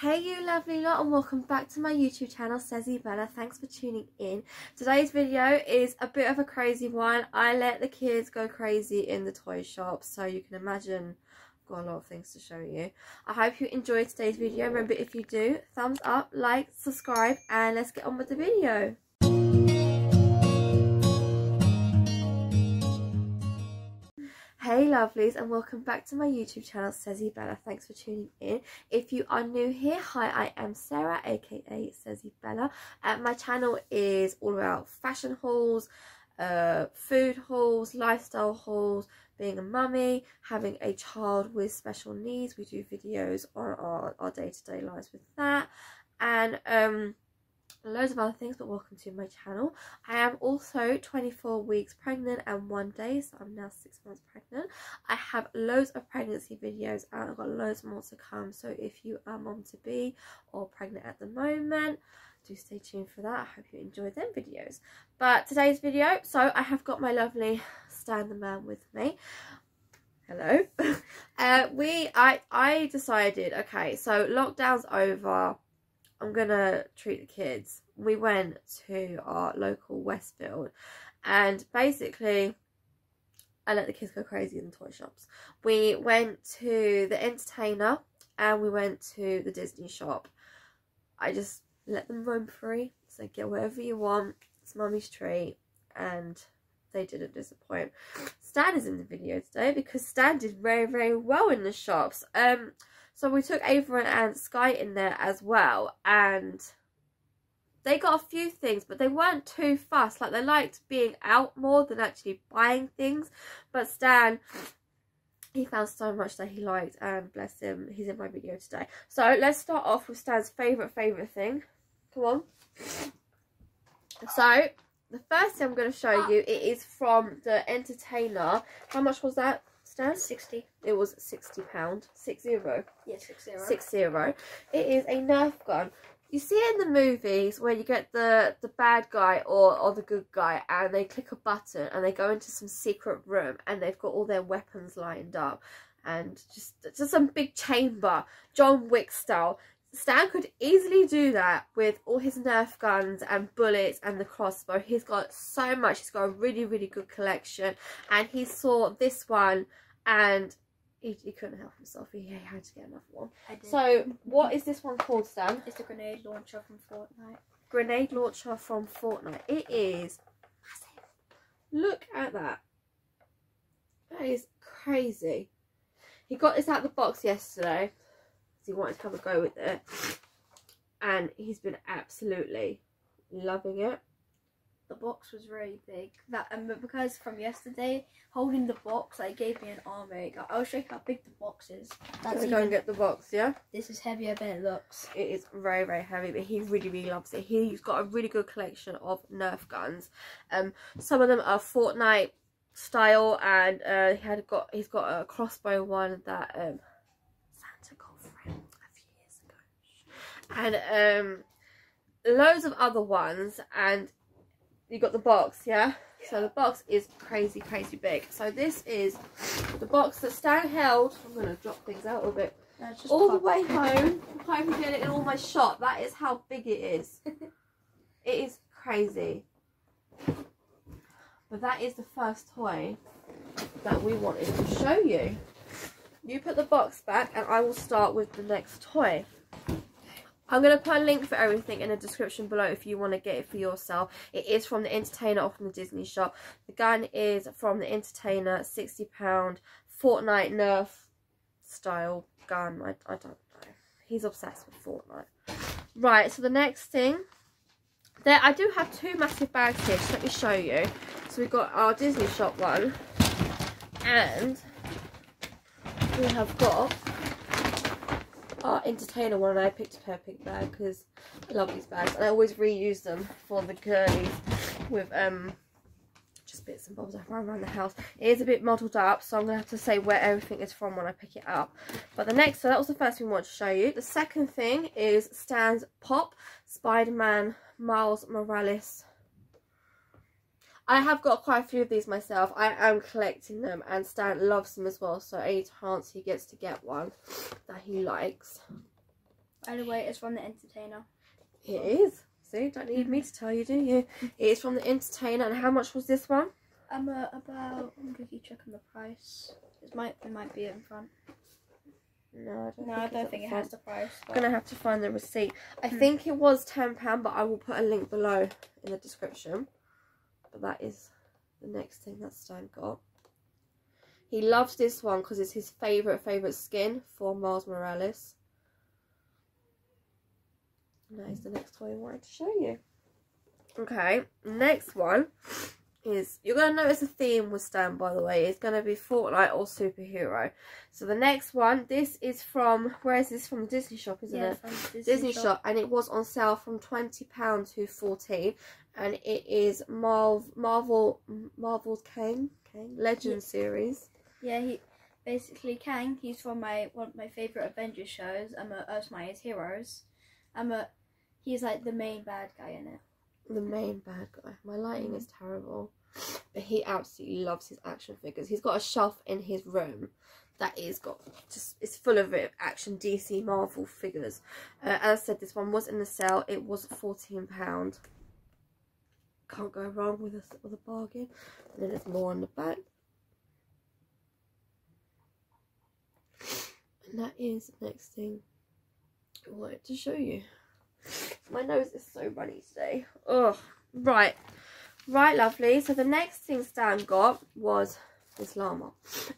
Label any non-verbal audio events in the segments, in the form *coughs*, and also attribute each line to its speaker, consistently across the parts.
Speaker 1: Hey you lovely lot and welcome back to my YouTube channel Sezzy Bella. Thanks for tuning in. Today's video is a bit of a crazy one. I let the kids go crazy in the toy shop so you can imagine I've got a lot of things to show you. I hope you enjoyed today's video. Remember if you do, thumbs up, like, subscribe and let's get on with the video. Hey lovelies and welcome back to my YouTube channel Sezzy Bella. Thanks for tuning in. If you are new here, hi I am Sarah aka Sezzy Bella. Uh, my channel is all about fashion hauls, uh, food hauls, lifestyle hauls, being a mummy, having a child with special needs. We do videos on our, day-to-day -day lives with that and um loads of other things but welcome to my channel. I am also 24 weeks pregnant and one day so i'm now six months pregnant. I have loads of pregnancy videos and i've got loads more to come so if you are mom to be or pregnant at the moment do stay tuned for that. I hope you enjoy them videos. But today's video so i have got my lovely stan the man with me. Hello. *laughs* Uh we i i decided okay so lockdown's over I'm gonna treat the kids. We went to our local Westfield and basically I let the kids go crazy in the toy shops. We went to the entertainer and we went to the Disney shop. I just let them roam free. So get whatever you want. It's mummy's treat and they didn't disappoint. Stan is in the video today because Stan did very, very well in the shops. Um, so we took Ava and Sky in there as well. And they got a few things, but they weren't too fussed. Like, they liked being out more than actually buying things. But Stan, he found so much that he liked. And bless him, he's in my video today. So let's start off with Stan's favourite, favourite thing. Come on. So, the first thing I'm going to show you, it is from the Entertainer. How much was that? Stan?
Speaker 2: 60.
Speaker 1: It was £60. Six zero.
Speaker 2: Yeah, 60.
Speaker 1: Six zero. It is a Nerf gun. You see in the movies where you get the, the bad guy or, or the good guy and they click a button and they go into some secret room and they've got all their weapons lined up and just, just some big chamber, John Wick style. Stan could easily do that with all his Nerf guns and bullets and the crossbow. He's got so much. He's got a really, really good collection. And he saw this one and he, he couldn't help himself. He, he had to get another one. So, what is this one called, Stan?
Speaker 2: It's a grenade launcher from Fortnite.
Speaker 1: Grenade launcher from Fortnite. It is massive. Look at that. That is crazy. He got this out of the box yesterday. Because he wanted to have a go with it. And he's been absolutely loving it
Speaker 2: the box was really big. That and because from yesterday, holding the box, like gave me an arm ache. I'll show you how big the box is.
Speaker 1: That's go and get the box, yeah.
Speaker 2: This is heavier than it looks.
Speaker 1: It is very very heavy, but he really really loves it. He's got a really good collection of Nerf guns. Um, some of them are Fortnite style, and uh, he had got he's got a crossbow one that um Santa got for him a few years ago, and um loads of other ones and you got the box, yeah? yeah? So the box is crazy, crazy big. So this is the box that Stan held. I'm going to drop things out a bit. all the way *laughs* home. I you get it in all my shot. That is how big it is. *laughs* it is crazy. But that is the first toy that we wanted to show you. You put the box back and I will start with the next toy. I'm going to put a link for everything in the description below if you want to get it for yourself. It is from the Entertainer or from the Disney shop. The gun is from the Entertainer, £60, Fortnite Nerf style gun. I, I don't know. He's obsessed with Fortnite. Right, so the next thing. There, I do have two massive bags here. So let me show you. So we've got our Disney shop one. And we have got our entertainer one and I picked up her pink bag because I love these bags and I always reuse them for the girlies with um just bits and bobs I run around the house. It is a bit muddled up so I'm going to have to say where everything is from when I pick it up. But the next, so that was the first thing I wanted to show you. The second thing is Stan's Pop Spider-Man Miles Morales I have got quite a few of these myself. I am collecting them and Stan loves them as well. So any chance he gets to get one that he likes,
Speaker 2: By the way, it's from the entertainer.
Speaker 1: It is. See, don't need me to tell you, do you? It is from the entertainer. And how much was this one?
Speaker 2: I'm uh, about. I'm quickly checking the price. It might. It might be in front.
Speaker 1: No, I don't
Speaker 2: No,
Speaker 1: think
Speaker 2: I don't think it has the price.
Speaker 1: I'm gonna have to find the receipt. I
Speaker 2: Hmm.
Speaker 1: think it was ten pound, but I will put a link below in the description. But that is the next thing that Stan got. He loves this one because it's his favorite favorite skin for Miles Morales. And that is the next toy I wanted to show you. Okay, next one is you're gonna notice a theme with Stan by the way. It's gonna be Fortnite or superhero. So the next one, this is from where is this from the Disney shop, isn't
Speaker 2: yeah,
Speaker 1: it?
Speaker 2: from Disney,
Speaker 1: Disney shop. and it was on sale from twenty pound to fourteen, and it is Marvel Marvel Marvel's Kang Kang Legend
Speaker 2: Yeah.
Speaker 1: series.
Speaker 2: Yeah, he basically Kang. He's from my one of my favorite Avengers shows. I'm a Earth Mightiest Heroes. I'm a. He's like the main bad guy in it.
Speaker 1: The main bad guy. My lighting
Speaker 2: Mm.
Speaker 1: is terrible, but he absolutely loves his action figures. He's got a shelf in his room that is got just it's full of action DC Marvel figures. Uh, as I said, this one was in the sale. It was fourteen pound. Can't go wrong with a with a bargain. And then there's more on the back. And that is the next thing I wanted to show you. My nose is so runny today. Oh, right. Right, lovely. So the next thing Stan got was this llama.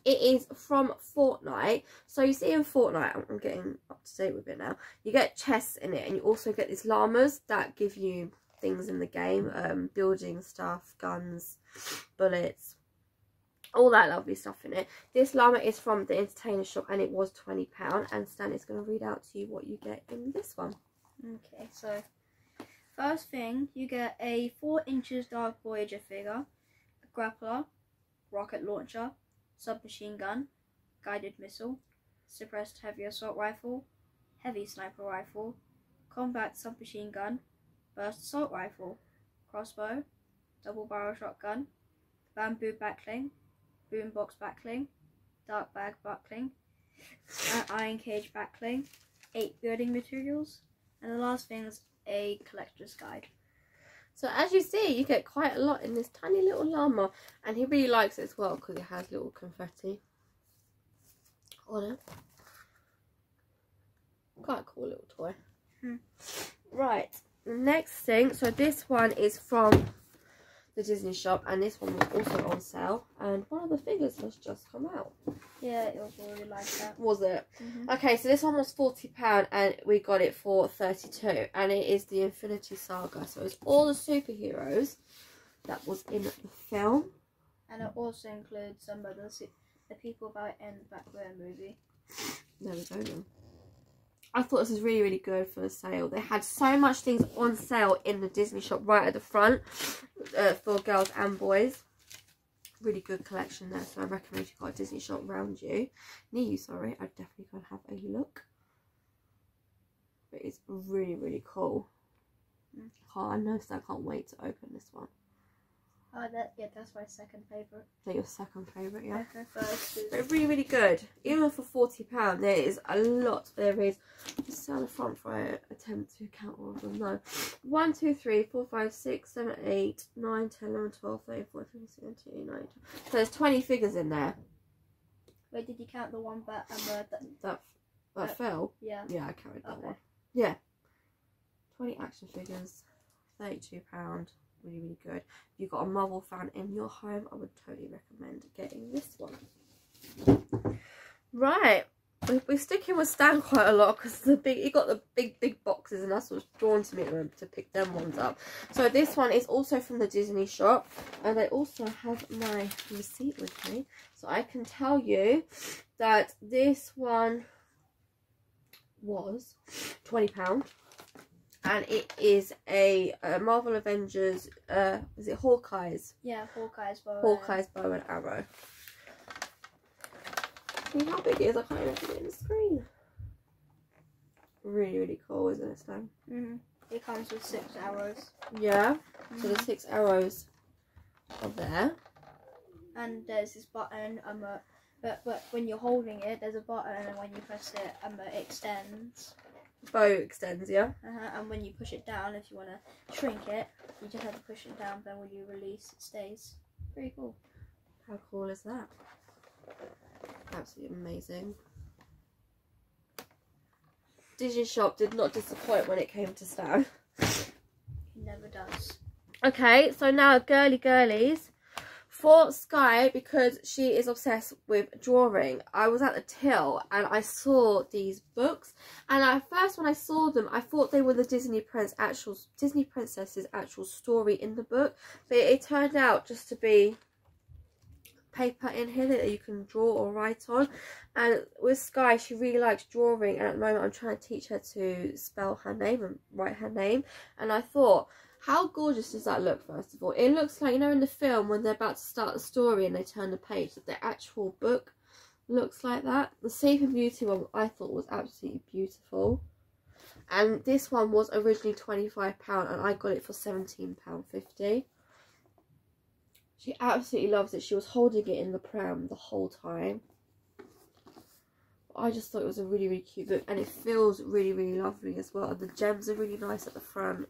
Speaker 1: It is from Fortnite. So you see in Fortnite, I'm- getting up to date with it now. You get chests in it and you also get these llamas that give you things in the game. Um, building stuff, guns, bullets, all that lovely stuff in it. This llama is from the entertainer shop and it was £20 and Stan is going to read out to you what you get in this one.
Speaker 2: Okay, so first thing you get a four inches Dark Voyager figure, a grappler, rocket launcher, submachine gun, guided missile, suppressed heavy assault rifle, heavy sniper rifle, combat submachine gun, burst assault rifle, crossbow, double barrel shotgun, bamboo back bling, boombox back bling, dark bag back bling, uh, iron cage back bling, eight building materials, and the last thing is a collector's guide.
Speaker 1: So as you see, you get quite a lot in this tiny little llama, and he really likes it as well because it has little confetti on it. Quite a cool little toy.
Speaker 2: Hmm.
Speaker 1: Right, the next thing. So this one is from the Disney shop, and this one was also on sale. And one of the figures has just come out.
Speaker 2: Yeah, it was really like that.
Speaker 1: Was it?
Speaker 2: Mm-hmm.
Speaker 1: Okay, so this one was forty pound, and we got it for thirty-two, and it is the Infinity Saga. So it's all the superheroes that was in the film.
Speaker 2: And it also includes some of the, the people that in the Batman movie.
Speaker 1: There we go. I thought this was really, really good for the sale. They had so much things on sale in the Disney shop right at the front uh, for girls and boys. Really good collection there. So I recommend you've got a Disney shop around you, near you. Sorry, I'd definitely go and have a look. But it's really, really cool.
Speaker 2: Mm.
Speaker 1: I know, so I can't wait to open this one.
Speaker 2: Oh, that yeah, that's my second favorite.
Speaker 1: Is that your second favourite? Yeah.
Speaker 2: My first is
Speaker 1: They're really, really good. Even for forty pound, there is a lot. There is. Just down the front for I attempt to count all of them. No, one, two, three, four, five, six, seven, eight, nine, ten, eleven, twelve, thirteen, fourteen, seventeen, nineteen. So there's twenty figures in there.
Speaker 2: Wait, did you count the one that um, uh, that,
Speaker 1: That that
Speaker 2: Uh,
Speaker 1: fell.
Speaker 2: yeah.
Speaker 1: Yeah, I carried that
Speaker 2: Okay.
Speaker 1: one. Yeah, twenty action figures, thirty-two pound. Really, really good. If you've got a Marvel fan in your home, I would totally recommend getting this one. Right, we- we're sticking with Stan quite a lot because the big he got the big big boxes and that's what's drawn to me to to pick them ones up. So this one is also from the Disney shop, and I also have my receipt with me, so I can tell you that this one was twenty pound, and it is a, uh Marvel Avengers. Uh, is it Hawkeye's?
Speaker 2: Yeah, Hawkeye's bow. and-
Speaker 1: Hawkeye's bow and arrow. See how big it is? I can't even put it in the screen. Really, really cool, isn't it, Stan?
Speaker 2: Mhm. It comes with six arrows.
Speaker 1: Yeah. So the
Speaker 2: Mhm.
Speaker 1: six arrows are there.
Speaker 2: And there's this button. Um, uh, but but when you're holding it, there's a button, and when you press it, um, it extends.
Speaker 1: Bow extends, yeah?
Speaker 2: Uh-huh. And when you push it down, if you want to shrink it, you just have to push it down. Then when you release, it stays. Pretty cool.
Speaker 1: How cool is that? Absolutely amazing. Disney Shop did not disappoint when it came to Stan.
Speaker 2: It never does.
Speaker 1: Okay, so now girly girlies. For Sky, because she is obsessed with drawing, I was at the till and I saw these books. And at first, when I saw them, I thought they were the Disney Prince actual Disney Princess's actual story in the book, but it turned out just to be paper in here that you can draw or write on. And with Sky, she really likes drawing, and at the moment, I'm trying to teach her to spell her name and write her name. And I thought how gorgeous does that look, first of all? It looks like, you know, in the film when they're about to start the story and they turn the page, that the actual book looks like that. The Sleeping Beauty one I thought was absolutely beautiful. And this one was originally £25 and I got it for £17.50. She absolutely loves it. She was holding it in the pram the whole time. I just thought it was a really, really cute book. And it feels really, really lovely as well. And the gems are really nice at the front.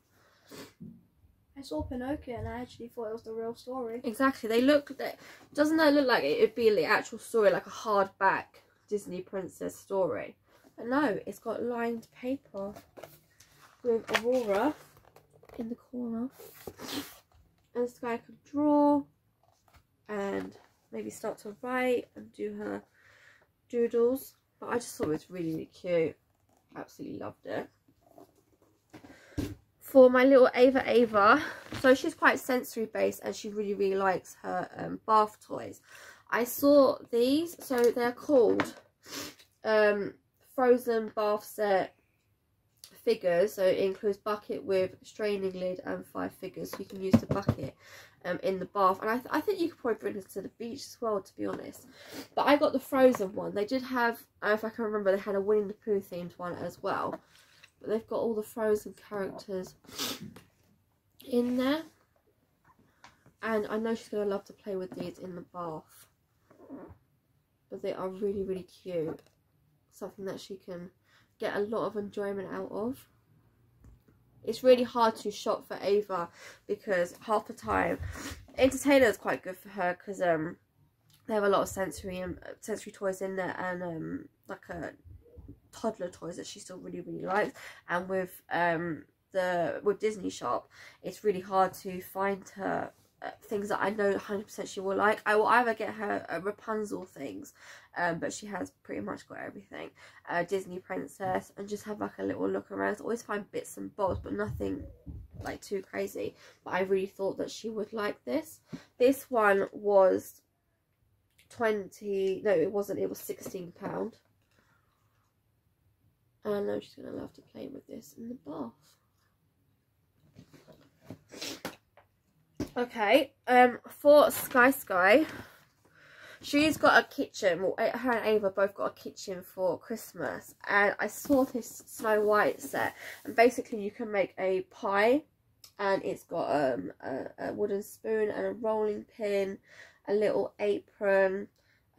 Speaker 2: I saw Pinocchio and I actually thought it was the real story.
Speaker 1: Exactly. They look. They, doesn't that look like it would be the actual story, like a hardback Disney princess story? But no, it's got lined paper with Aurora in the corner, and this guy could draw and maybe start to write and do her doodles. But I just thought it was really, really cute. Absolutely loved it for my little Ava Ava. So she's quite sensory based and she really, really likes her um, bath toys. I saw these. So they're called um, Frozen Bath Set figures. So it includes bucket with straining lid and five figures. So you can use the bucket um, in the bath. And I, th I think you could probably bring this to the beach as well, to be honest. But I got the Frozen one. They did have, if I can remember, they had a Winnie the Pooh themed one as well. But they've got all the Frozen characters in there. And I know she's going to love to play with these in the bath. But they are really, really cute. Something that she can get a lot of enjoyment out of. It's really hard to shop for Ava because half the time entertainer is quite good for her because um they have a lot of sensory um, sensory toys in there and um like a toddler toys that she still really really likes. And with um the with disney shop it's really hard to find her uh, things that i know 100 percent she will like. I will either get her uh, rapunzel things um but she has pretty much got everything uh disney princess and just have like a little look around. Always find bits and bobs but nothing like too crazy. But i really thought that she would like this. This one was 20 no it wasn't. It was 16 pound and I know she's going to love to play with this in the bath. Okay, um, for Sky Sky, she's got a kitchen. Well, her and Ava both got a kitchen for Christmas. And I saw this Snow White set. And basically you can make a pie. And it's got um, a, a wooden spoon and a rolling pin, a little apron,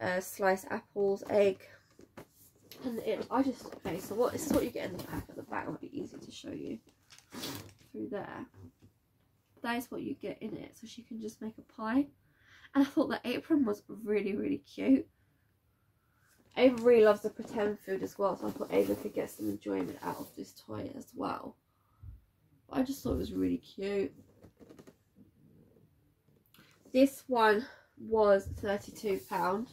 Speaker 1: uh, sliced apples, egg, and it, I just, okay, so what, this is what you get in the pack at the back, it'll be easy to show you through there. That is what you get in it, so she can just make a pie. And I thought the apron was really, really cute. Ava really loves the pretend food as well, so I thought Ava could get some enjoyment out of this toy as well. But I just thought it was really cute. This one was £32.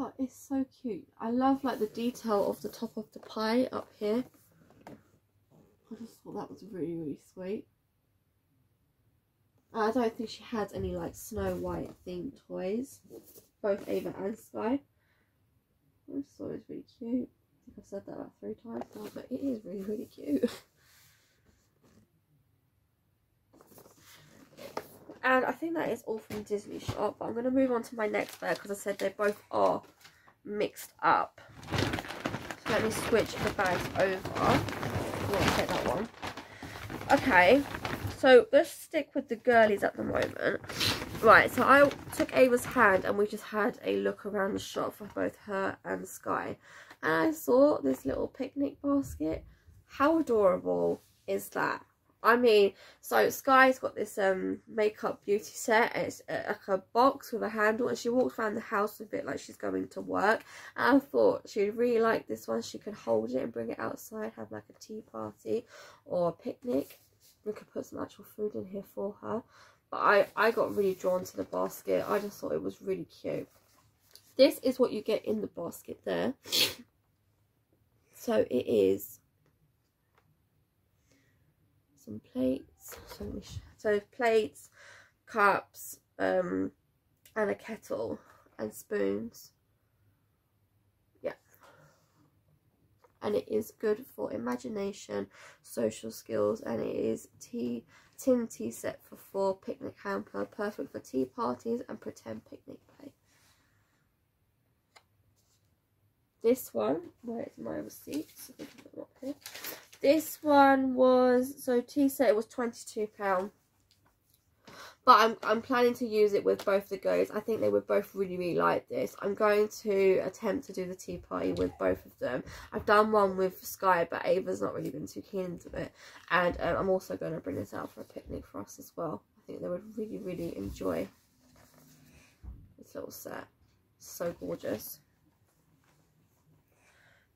Speaker 1: Oh, it's so cute. I love like the detail of the top of the pie up here. I just thought that was really, really sweet. I don't think she has any like Snow White themed toys. Both Ava and Sky. I just thought it was really cute. I think I've said that about three times now, but it is really, really cute. *laughs* And I think that is all from Disney Shop. I'm going to move on to my next bag because I said they both are mixed up. So let me switch the bags over. We'll take that one. Okay, so let's stick with the girlies at the moment. Right, so I took Ava's hand and we just had a look around the shop for both her and Sky. and I saw this little picnic basket. How adorable is that? I mean, so Sky's got this um makeup beauty set. It's a, like a box with a handle, and she walks around the house with it like she's going to work. And I thought she'd really like this one. She could hold it and bring it outside, have like a tea party or a picnic. We could put some actual food in here for her. But I I got really drawn to the basket. I just thought it was really cute. This is what you get in the basket there. *coughs* So it is some plates. So, so plates, cups, um, and a kettle and spoons. Yeah. And it is good for imagination, social skills, and it is tea tin tea set for four picnic hamper, perfect for tea parties and pretend picnic play. This one, where is my receipt? This one was, so tea set, it was £22. But I'm, I'm planning to use it with both the girls. I think they would both really, really like this. I'm going to attempt to do the tea party with both of them. I've done one with Sky, but Ava's not really been too keen into it. And um, I'm also going to bring this out for a picnic for us as well. I think they would really, really enjoy this little set. So gorgeous.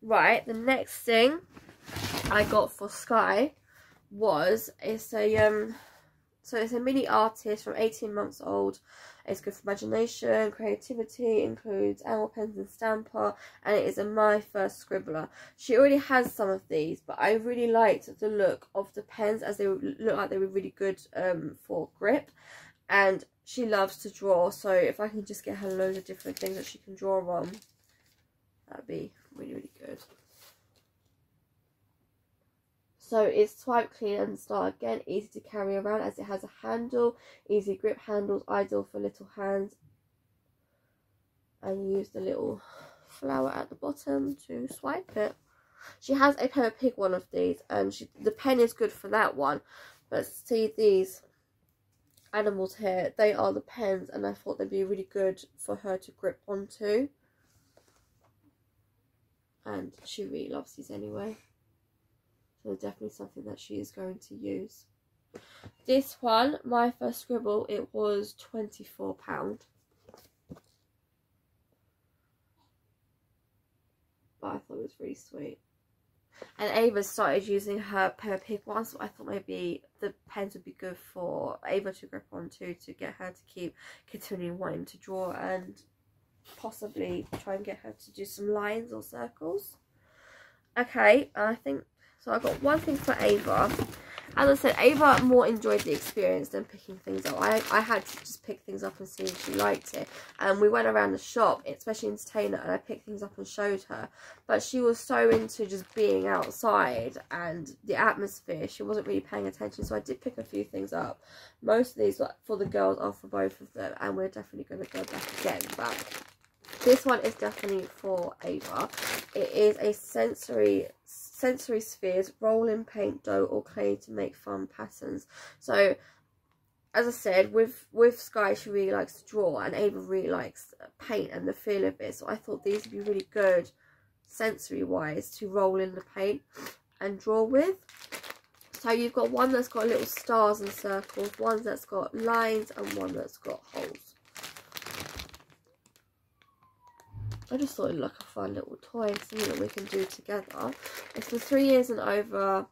Speaker 1: Right, the next thing I got for Sky was it's a um so it's a mini artist from 18 months old. It's good for imagination, creativity, includes animal pens and stamper, and it is a My First Scribbler. She already has some of these, but I really liked the look of the pens as they look like they were really good um, for grip. And she loves to draw, so if I can just get her loads of different things that she can draw on, that'd be really, really good. So it's swipe clean and start again, easy to carry around as it has a handle, easy grip handles, ideal for little hands. And use the little flower at the bottom to swipe it. She has a Peppa Pig one of these and she, the pen is good for that one. But see these animals here, they are the pens and I thought they'd be really good for her to grip onto. And she really loves these anyway. So definitely something that she is going to use. This one, my first scribble, it was £24. But I thought it was really sweet. And Ava started using her Peppa Pig one, so I thought maybe the pens would be good for Ava to grip onto to get her to keep continuing wanting to draw and possibly try and get her to do some lines or circles. Okay, I think so I got one thing for Ava. As I said, Ava more enjoyed the experience than picking things up. I, I had to just pick things up and see if she liked it. And we went around the shop, especially Entertainer, and I picked things up and showed her. But she was so into just being outside and the atmosphere, she wasn't really paying attention. So I did pick a few things up. Most of these for the girls or for both of them. And we're definitely going to go back again. But this one is definitely for Ava. It is a sensory sensory spheres, roll in paint, dough or clay to make fun patterns. So, as I said, with, with Sky, she really likes to draw and Ava really likes paint and the feel of it. So I thought these would be really good sensory-wise to roll in the paint and draw with. So you've got one that's got little stars and circles, one that's got lines and one that's got holes. I just thought it looked like a fun little toy, something that we can do together. It's for three years and over,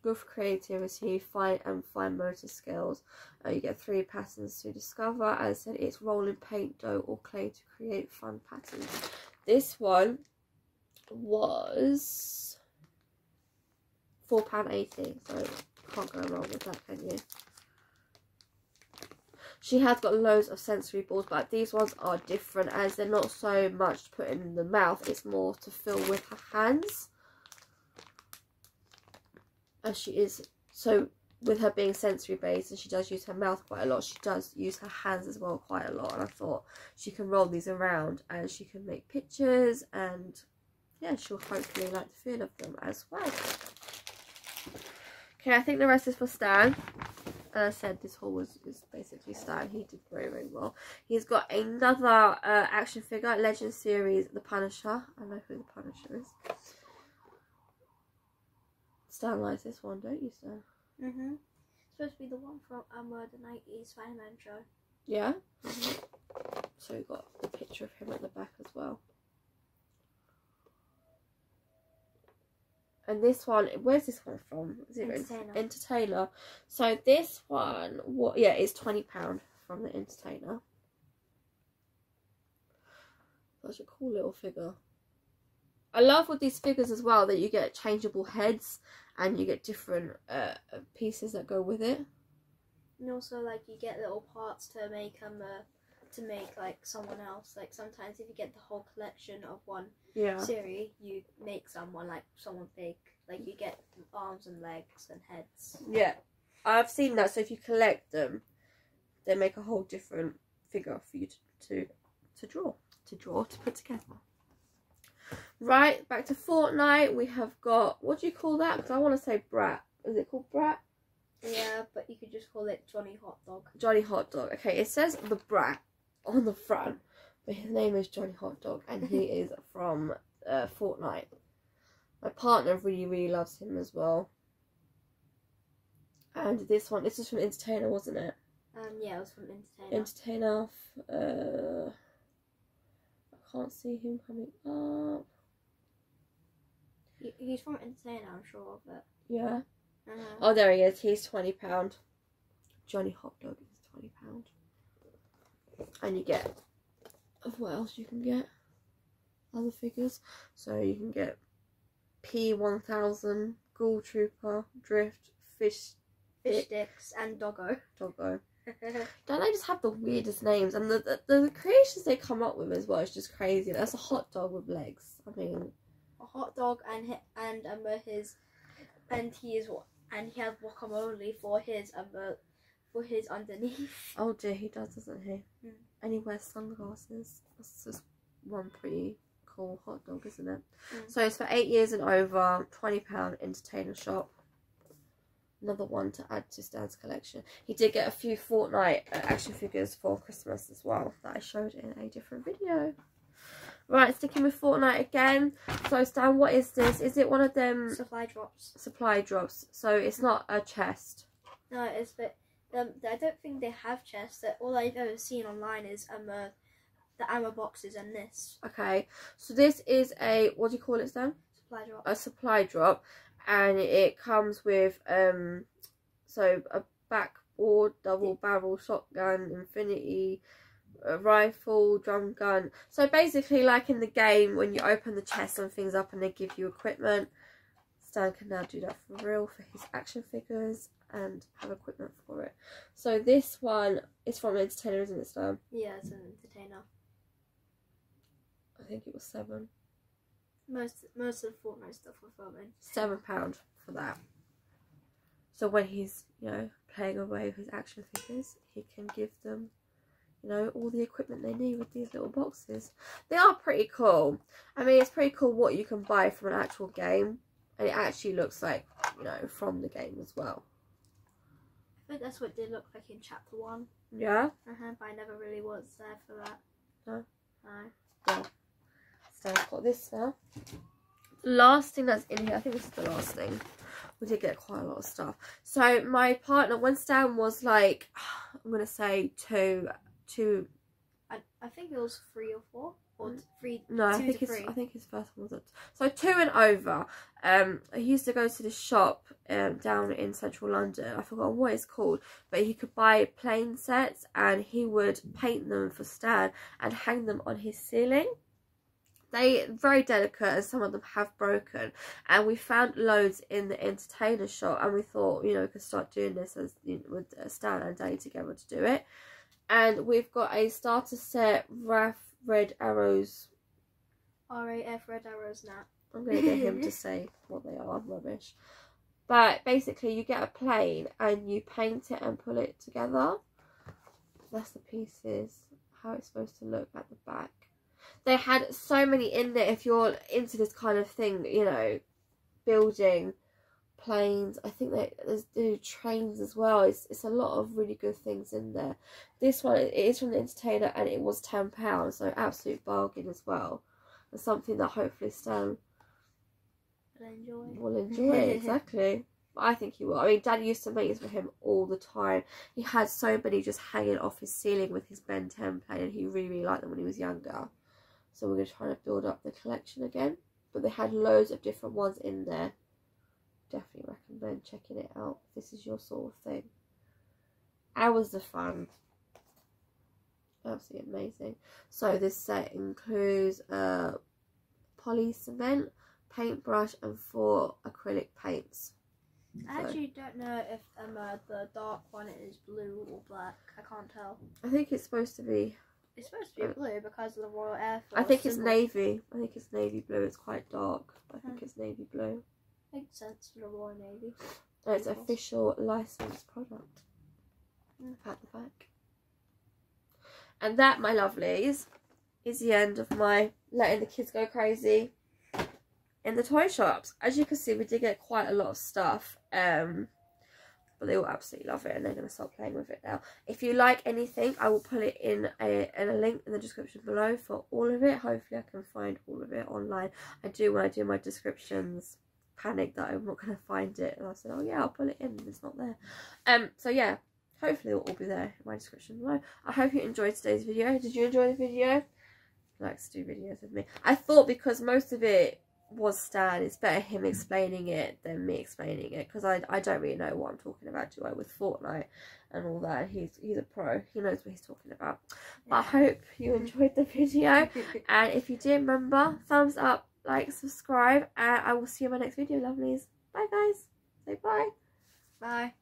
Speaker 1: for creativity, fine and fine motor skills. Uh, you get three patterns to discover. As I said, it's rolling paint, dough or clay to create fun patterns. This one was £4.80, so can't go wrong with that, can you? She has got loads of sensory balls, but these ones are different as they're not so much to put in the mouth. It's more to fill with her hands. As she is, so with her being sensory based and she does use her mouth quite a lot, she does use her hands as well quite a lot. And I thought she can roll these around and she can make pictures and yeah, she'll hopefully like the feel of them as well. Okay, I think the rest is for Stan as I said, this haul was is basically Stan. He did very, very well. He's got another uh, action figure, Legend Series, The Punisher. I know who The Punisher is. Stan likes this one, don't you, Stan?
Speaker 2: Mm-hmm. Supposed to be the one from um, uh, the 90s Spider-Man show.
Speaker 1: Yeah. So we got the picture of him at the back as well. And this one, where's this one from? Is it
Speaker 2: Entertainer.
Speaker 1: Entertainer. So this one, what? Yeah, it's twenty pound from the Entertainer. Such a cool little figure. I love with these figures as well that you get changeable heads and you get different uh, pieces that go with it.
Speaker 2: And also, like, you get little parts to make um, uh, to make like someone else. Like sometimes if you get the whole collection of one
Speaker 1: Yeah.
Speaker 2: series, you make someone like someone big. Like you get arms and legs and heads.
Speaker 1: Yeah, I've seen that. So if you collect them, they make a whole different figure for you to to, to draw, to draw, to put together. Right, back to Fortnite. We have got what do you call that? Because I want to say Brat. Is it called Brat?
Speaker 2: Yeah, but you could just call it Johnny Hot Dog.
Speaker 1: Johnny Hot Dog. Okay, it says the Brat on the front, but his name is Johnny Hot Dog, and he *laughs* is from uh, Fortnite. My partner really, really loves him as well. And this one, this is from Entertainer, wasn't it?
Speaker 2: Um, yeah, it was from Entertainer.
Speaker 1: Entertainer. Uh, I can't see him coming up.
Speaker 2: He, he's from Entertainer, I'm sure but.
Speaker 1: Yeah.
Speaker 2: Uh-huh.
Speaker 1: Oh, there he is. He's twenty pound. Johnny Hot Dog is twenty pound. And you get what else you can get? Other figures. So you can get P one thousand, Ghoul Trooper, Drift, Fish
Speaker 2: Fish sticks and Doggo.
Speaker 1: Doggo. *laughs* Don't they just have the weirdest names? And the, the the creations they come up with as well is just crazy. That's a hot dog with legs. I mean,
Speaker 2: a hot dog and hi- and um his and he is wa- and he has guacamole for his um for his underneath. *laughs*
Speaker 1: oh dear, he does, doesn't he?
Speaker 2: Mm.
Speaker 1: And he wears sunglasses. That's just one pretty cool hot dog, isn't it?
Speaker 2: Mm.
Speaker 1: So it's for eight years and over, twenty pound entertainer shop. Another one to add to Stan's collection. He did get a few Fortnite uh, action figures for Christmas as well that I showed in a different video. Right, sticking with Fortnite again. So Stan, what is this? Is it one of them
Speaker 2: Supply drops.
Speaker 1: supply drops? So it's not a chest.
Speaker 2: No, it's but um, I don't think they have chests. That all I've ever seen online is um uh, the ammo boxes and this
Speaker 1: Okay, so this is a what do you call it, Stan?
Speaker 2: supply drop.
Speaker 1: a supply drop and it comes with um so a backboard double barrel shotgun infinity a rifle drum gun so basically like in the game when you open the chest and things up and they give you equipment stan can now do that for real for his action figures and have equipment for it so this one is from entertainer isn't it stan
Speaker 2: Yeah, it's an entertainer.
Speaker 1: i think it was seven
Speaker 2: Most most of the Fortnite stuff we're filming.
Speaker 1: seven pound for that. So when he's you know playing away with his action figures, he can give them you know all the equipment they need with these little boxes. They are pretty cool. I mean, it's pretty cool what you can buy from an actual game, and it actually looks like you know from the game as well.
Speaker 2: I think that's what it did look like in chapter one.
Speaker 1: Yeah.
Speaker 2: Uh-huh, but I never really was there for that.
Speaker 1: No?
Speaker 2: No.
Speaker 1: So I've got this now. The last thing that's in here, I think this is the last thing. We did get quite a lot of stuff. So my partner, when Stan was like, *sighs* I'm gonna say two, two.
Speaker 2: I, I think it was three or four or three.
Speaker 1: No, I think his,
Speaker 2: three.
Speaker 1: I think his first one was at so two and over. Um, he used to go to the shop um down in central London. I forgot what it's called, but he could buy plane sets and he would paint them for Stan and hang them on his ceiling. They very delicate and some of them have broken. And we found loads in the entertainer shop and we thought, you know, we could start doing this as you know, with Stan and Danny together to do it. And we've got a starter set, Raf Red Arrows
Speaker 2: RAF Red Arrows now.
Speaker 1: I'm going to get him to *laughs* say what they are. I'm rubbish. But basically, you get a plane and you paint it and pull it together. That's the pieces. How it's supposed to look at the back. They had so many in there. If you're into this kind of thing, you know, building planes. I think they there's they do trains as well. It's it's a lot of really good things in there. This one it is from the entertainer and it was ten pounds, so absolute bargain as well. And something that hopefully Stan
Speaker 2: But enjoy.
Speaker 1: will enjoy *laughs* exactly. I think he will. I mean, Dad used to make this for him all the time. He had so many just hanging off his ceiling with his Ben 10 plane, and he really, really liked them when he was younger. So we're going to try to build up the collection again. But they had loads of different ones in there. Definitely recommend checking it out. If this is your sort of thing. Hours of fun. Absolutely amazing. So this set includes uh, poly cement, paintbrush, and four acrylic paints.
Speaker 2: I actually don't know if um, uh, the dark one is blue or black. I can't tell.
Speaker 1: I think it's supposed to be.
Speaker 2: It's supposed to be
Speaker 1: Uh,
Speaker 2: blue because of the Royal Air Force.
Speaker 1: I think it's navy. I think it's navy blue. It's quite dark. I think
Speaker 2: Hmm.
Speaker 1: it's navy blue.
Speaker 2: Makes sense for the Royal Navy.
Speaker 1: And it's official licensed product.
Speaker 2: Mm.
Speaker 1: At the back. And that, my lovelies, is the end of my letting the kids go crazy in the toy shops. As you can see, we did get quite a lot of stuff. Um, but they all absolutely love it and they're going to start playing with it now. If you like anything, I will put it in a, in a link in the description below for all of it. Hopefully I can find all of it online. I do, when I do my descriptions, panic that I'm not going to find it. And I said, oh yeah, I'll put it in and it's not there. Um, So yeah, hopefully it'll all be there in my description below. I hope you enjoyed today's video. Did you enjoy the video? He likes to do videos with me. I thought because most of it was Stan, it's better him explaining it than me explaining it because I, I don't really know what I'm talking about, do I, with Fortnite and all that. He's he's a pro. He knows what he's talking about. But I hope you enjoyed the video. *laughs* And if you did, remember, thumbs up, like, subscribe, and I will see you in my next video, lovelies. Bye, guys. Say bye.
Speaker 2: Bye.